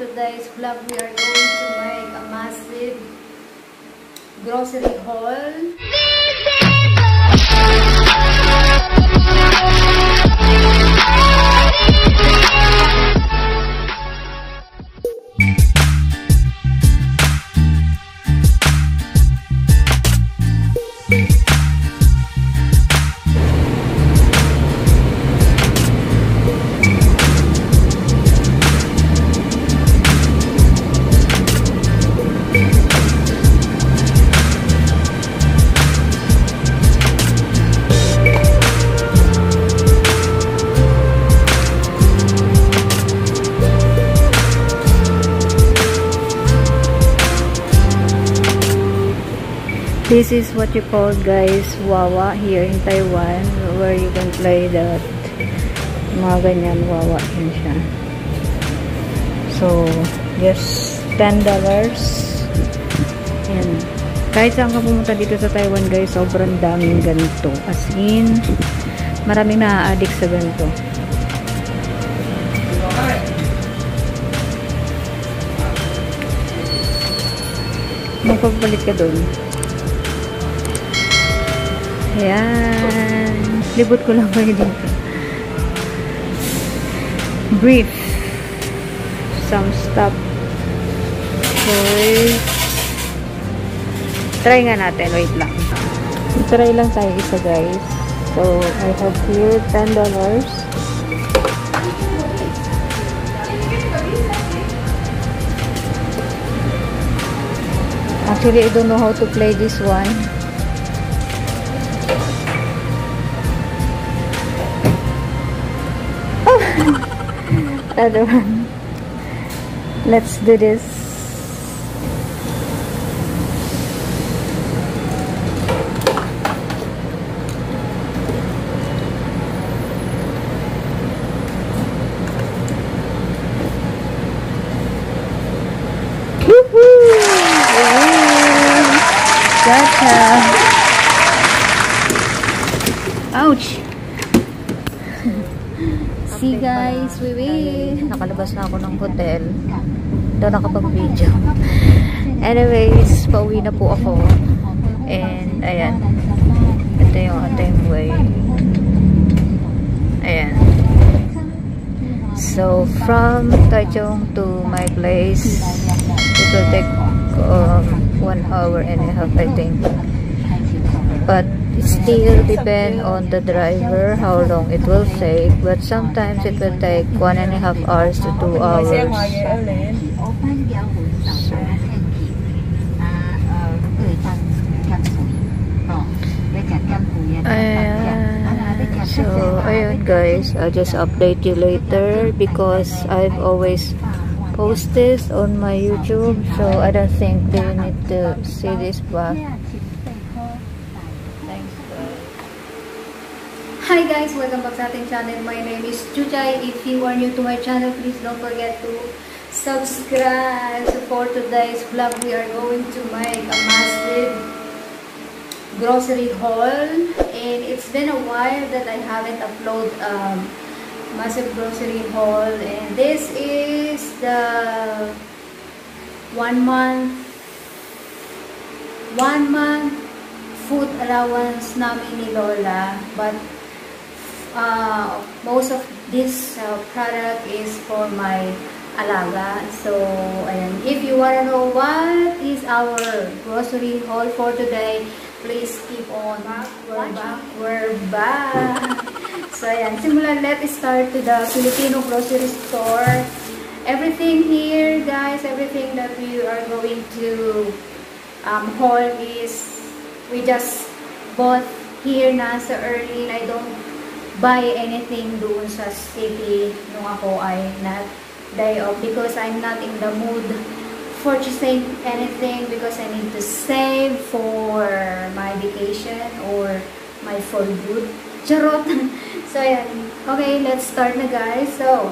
today's vlog, we are going to make a massive grocery haul. This is what you call guys wawa here in Taiwan where you can play that mga ganyan wawa yun siya. So, just $10. Yan. Kahit saan ka pumunta dito sa Taiwan guys, sobrang daming ganito. As in, maraming na-addict sa ganito. Magpapalit ka doon. Ayan. Libot ko lang kayo dito. Brief. Some stuff. Okay. Try nga natin. Wait lang. Try lang tayo isa guys. So, I have here $10. Actually, I don't know how to play this one. Other one. Let's do this. Gotcha! Ouch! See guys, we win. Nakalabas na ako ng hotel. Doon nakapag-video. Anyways, pauwi na po ako. And, ayan. Ito yung ating way. Ayan. So, from Taichung to my place, it will take um, one hour and a half, I think. But, still depend on the driver how long it will take but sometimes it will take one and a half hours to two hours. So ayun guys I'll just update you later because I've always post this on my YouTube so I don't think they need to see this back Hi guys! Welcome back sa ating channel. My name is Chuchay. If you are new to my channel, please don't forget to subscribe. For today's vlog, we are going to make a massive grocery haul. And it's been a while that I haven't uploaded um, massive grocery haul. And this is the one month one month food allowance namin ni Lola. But uh, most of this uh, product is for my alaga. So, ayan. If you want to know what is our grocery haul for today, please keep on. Back, we're back, we're back. so, ayan. Simulan, let's start to the Filipino grocery store. Everything here, guys, everything that we are going to um, haul is we just bought here na sa early. I don't buy anything doon sa city nung ako ay not day off because I'm not in the mood purchasing anything because I need to save for my vacation or my for good. Charot! so, ayan. Okay, let's start na guys. So,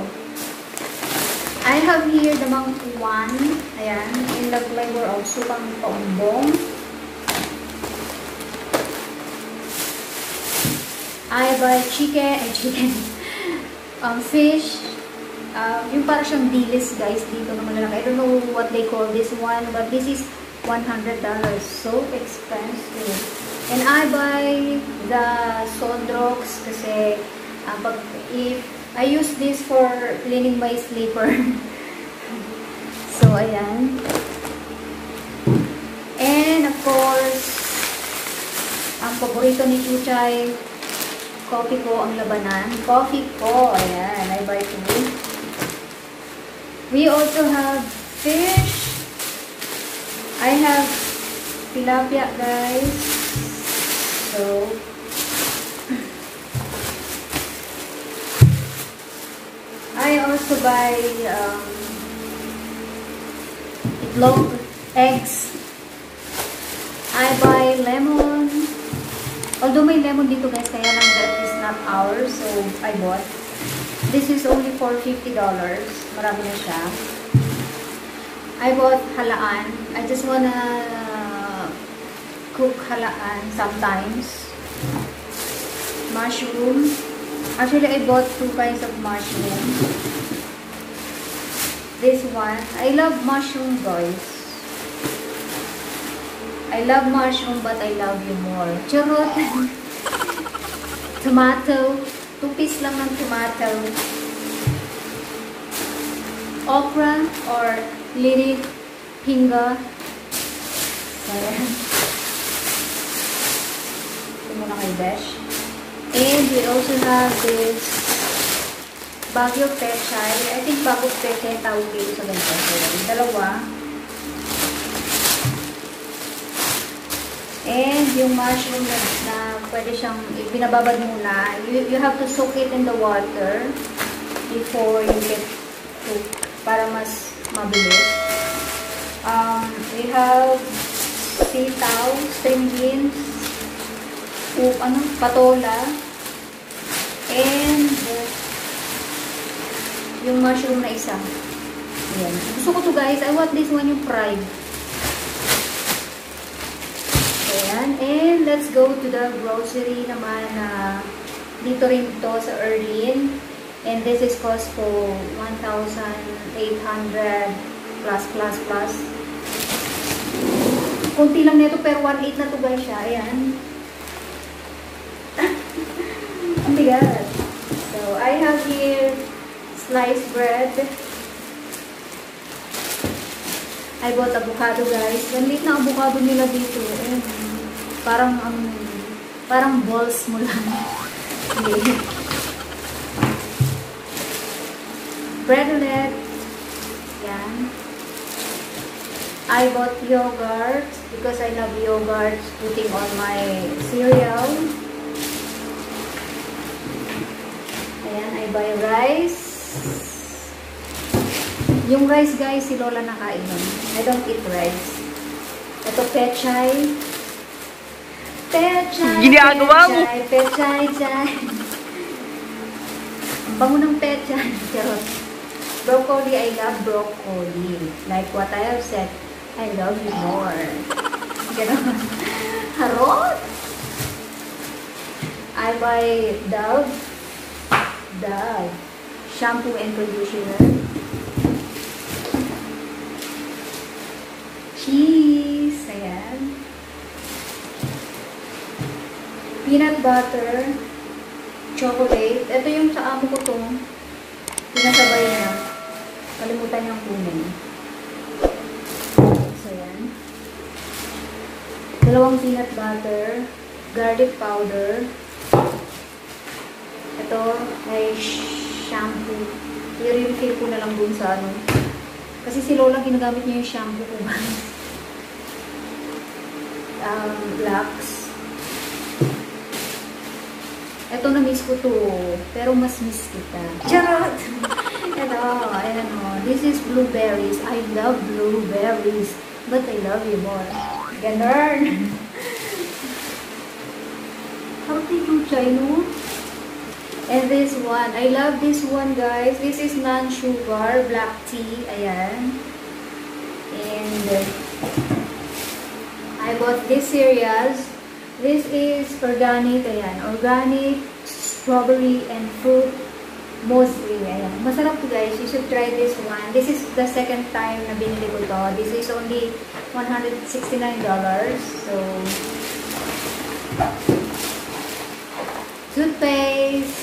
I have here the mangkuwan. Ayan, in the flavor of supang tombong. I buy chicken, eh, chicken, um, fish. Uh, yung para siyang dilis, guys, dito naman lang. I don't know what they call this one, but this is $100. So expensive. And I buy the Sondrox kasi uh, pag, if I use this for cleaning my slipper. so, ayan. And, of course, ang paborito ni Chuchay, coffee ko ang labanan. Coffee ko, ayan, I buy two. We also have fish. I have tilapia, guys. So, I also buy um, itlog, eggs. I buy lemon. Although may lemon dito guys, kaya lang that is not ours. So, I bought. This is only for $50. Marami na siya. I bought halaan. I just wanna cook halaan sometimes. Mushroom. Actually, I bought two kinds of mushroom. This one. I love mushroom, guys. I love mushroom, but I love you more. Charot! Tomato. Two piece lang ng tomato. Okra or liri pinga. Ayan. Ito muna kay Besh. And we also have this Baguio Pechay. I think Baguio Pechay tawag dito sa ganito. Dalawa. And yung mushroom na pwede siyang binababad muna. You, you have to soak it in the water before you get cooked para mas mabilis. Um, we have sitaw, string beans, o, ano, patola, and uh, yung mushroom na isa. Ayan. Gusto ko to guys. I want this one yung fried. Ayan. And let's go to the grocery naman na uh, dito rin to sa Erlin. And this is cost for 1,800 plus plus plus. Kunti lang nito pero 1,800 na to guys siya. Ayan. Ang bigat. So, I have here sliced bread. I bought avocado, guys. Ganit na avocado nila dito. Ayan. Parang, um, parang balls mo lang. bread ulit. Yan. I bought yogurt because I love yogurt putting on my cereal. Ayan, I buy rice. Yung rice, guys, si Lola nakainom. I don't eat rice. Ito, pechay. Pechay, Ginagawa mo. pechay, pechay, chay. Ang bango ng pechay. Charot. Broccoli, I love broccoli. Like what I have said, I love you more. Ganon. Harot! I buy Dove. Dove. Shampoo and conditioner. Cheese. Ayan. Peanut butter. Chocolate. Ito yung sa amo ko to. Pinasabay niya. Kalimutan niyang kunin. So, ayan. Dalawang peanut butter. Garlic powder. Ito, may shampoo. I-refill ko na lang dun sa ano. Kasi si Lola ginagamit niya yung shampoo ko um, blacks. Ito na-miss ko to. Pero mas miss kita. Charot! Ito, ayan o. This is blueberries. I love blueberries. But I love you more. Ganon! How did you try, no? And this one, I love this one guys. This is non-sugar black tea. Ayan. And I bought this cereals. This is organic. Ayan. Organic strawberry and fruit mostly. Ayan. Masarap to guys. You should try this one. This is the second time na binili ko to. This is only $169. So, toothpaste.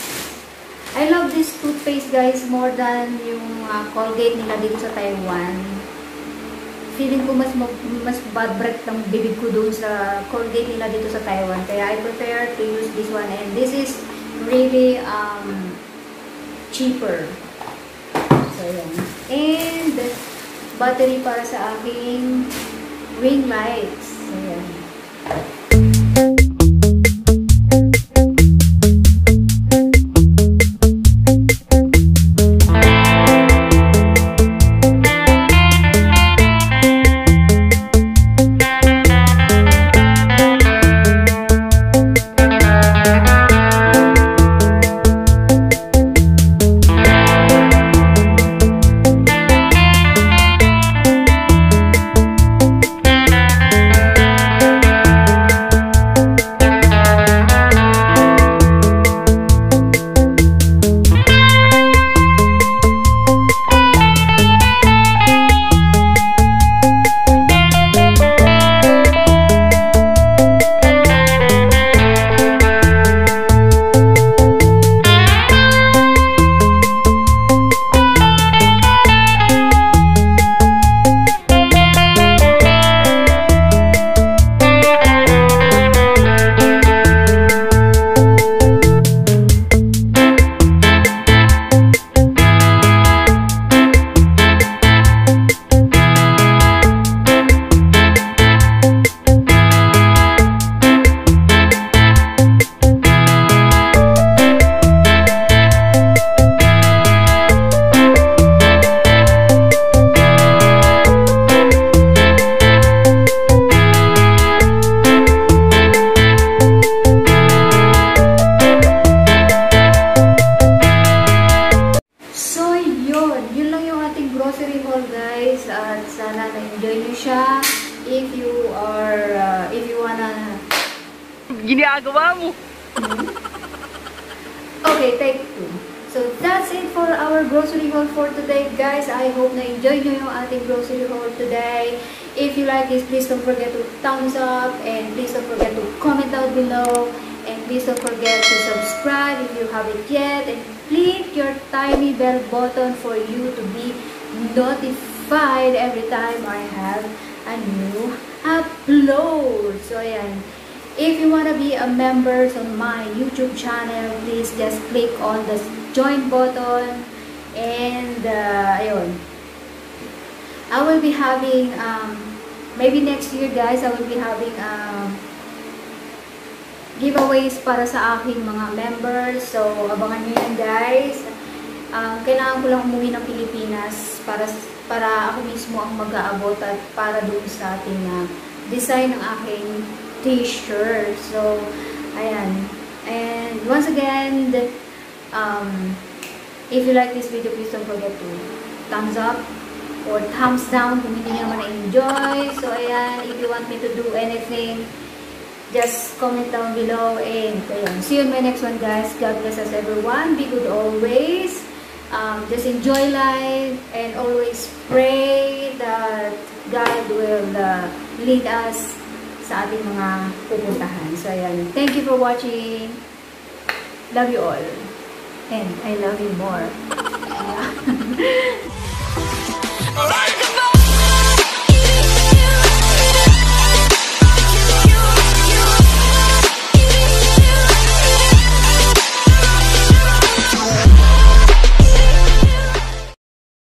I love this toothpaste guys more than yung uh, Colgate nila dito sa Taiwan. Feeling ko mas mas bad breath ng bibig ko doon sa Colgate nila dito sa Taiwan. Kaya I prefer to use this one and this is really um, cheaper. So, yan. And battery para sa aking ring lights. For today, guys. I hope na-enjoy nyo yung ating grocery haul today. If you like this, please don't forget to thumbs up. And please don't forget to comment down below. And please don't forget to subscribe if you haven't yet. And click your tiny bell button for you to be notified every time I have a new upload. So, ayan. If you want to be a member on my YouTube channel, please just click on the join button. And, uh, ayun. I will be having, um, maybe next year guys, I will be having, um, giveaways para sa aking mga members. So, abangan nyo yan guys. Um, kailangan ko lang umuwi ng Pilipinas para para ako mismo ang mag-aabot at para doon sa ating uh, design ng aking t-shirt. So, ayan. And once again, um, if you like this video, please don't forget to thumbs up or thumbs down kung hindi nyo naman na-enjoy. So, ayan. If you want me to do anything, just comment down below and ayun. See you in my next one guys. God bless us everyone. Be good always. Um, just enjoy life and always pray that God will uh, lead us sa ating mga pupuntahan. So ayan. Thank you for watching. Love you all. and I love you more. Yeah.